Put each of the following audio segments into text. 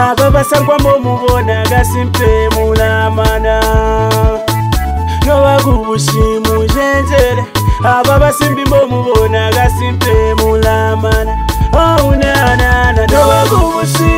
ava vasangwambomuvona kasimpe mulamana nova kuvushimuzhenjere ava vasimbimbomuvona kasimpe mulamana ounanana oh, novakuvushimu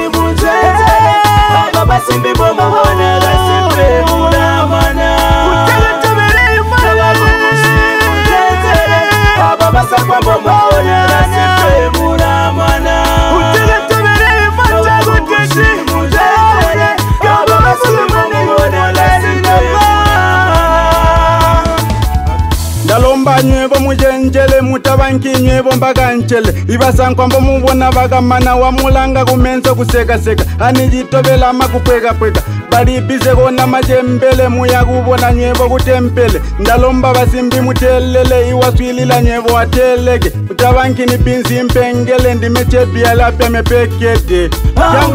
bombanywebo mutshentshele mutabankinywebo mbakantshele ibasankwambo mubona bakamana wa mulanga kumenso kusekaseka anijitobelama kukwekakweka balibise kona matshempele muyakubona nywebo kutempele ndalomba basimbi mutelele iwaswilila nywebo wateleke utabankini binsi mpengele ndimetshepi yalapya mepekede oh,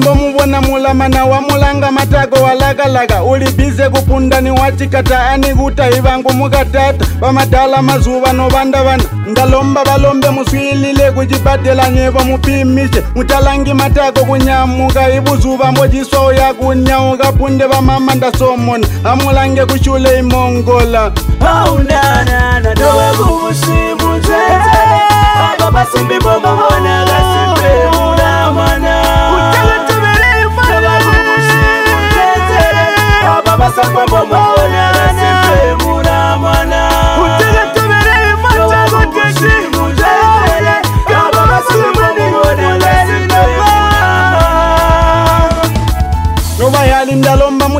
kuwona mulamana wa mulanga matago walakalaka uli bize kupundani wacikata ani kuta ivangu mukatata vamadala mazuva novanda vana ndalomba valombe muswilile kucibadelanyevo mupimishe mutalangi matago kunyamuka ivuzuva mbojiswa uyakunyauka punde vamama ndasomona amulange kushule imongola oh, na, na, na, na, na, na, na, na.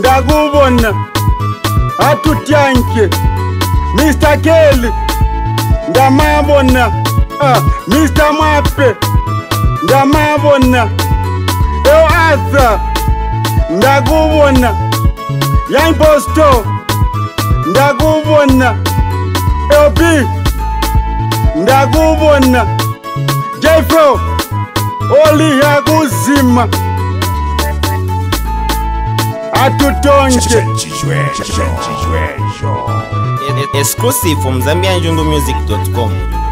ndakubona atutyanke mr kely ndamabona ah, mr mape ndamabona eoatha ndakubona young posto ndakubona lp ndakubona jefro oli yakuzima hatutonje exclusive from zambianjungu music.com